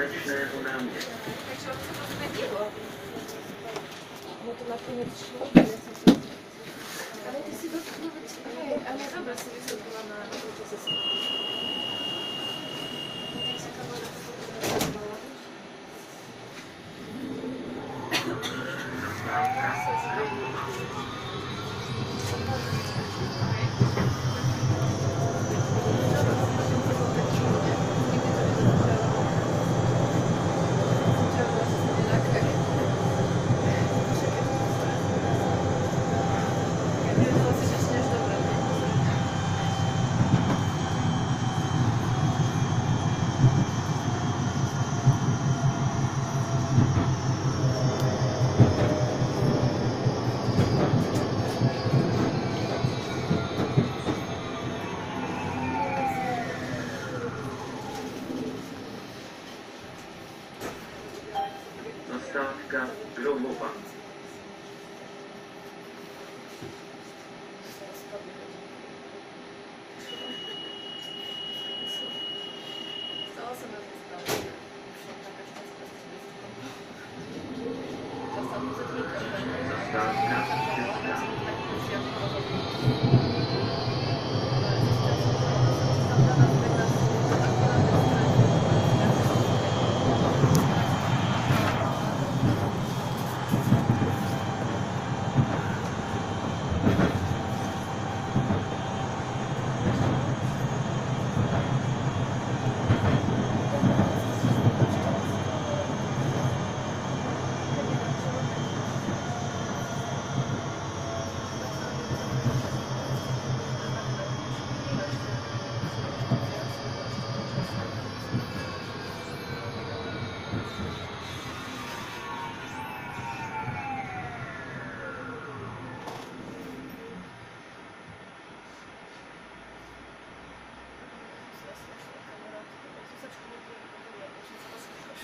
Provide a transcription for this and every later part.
słonecznego na mnie. No to na koniec Ale ty sobie nawet... Ej, ale dobra, sobie zrobiła na sesję. Tak się Zastawka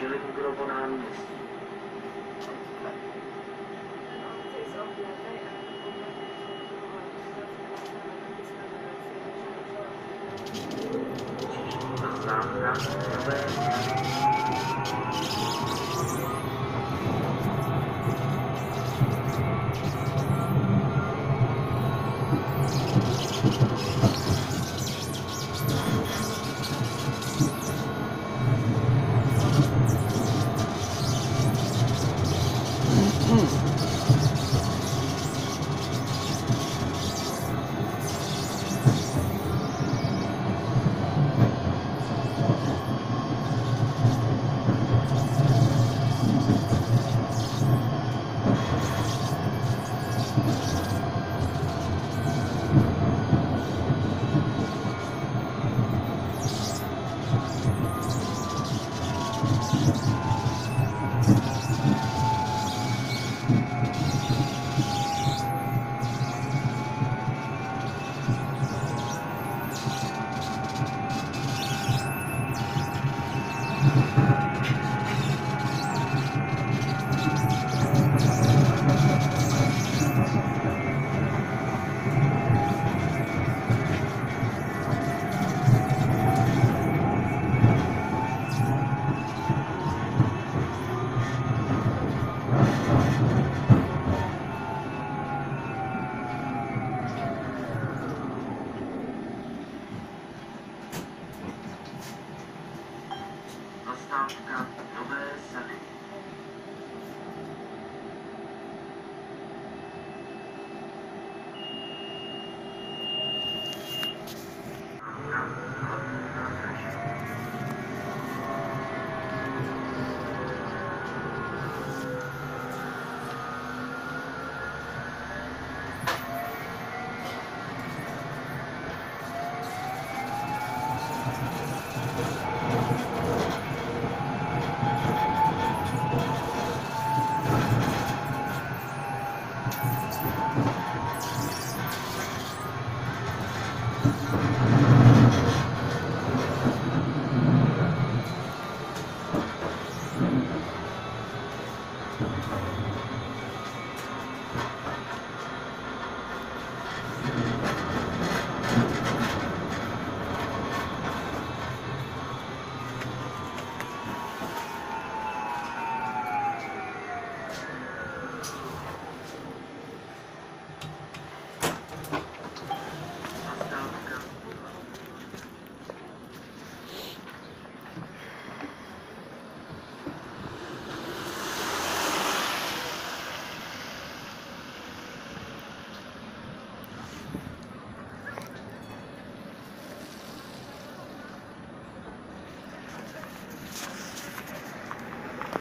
Şöyle bir mikrofonu almayız.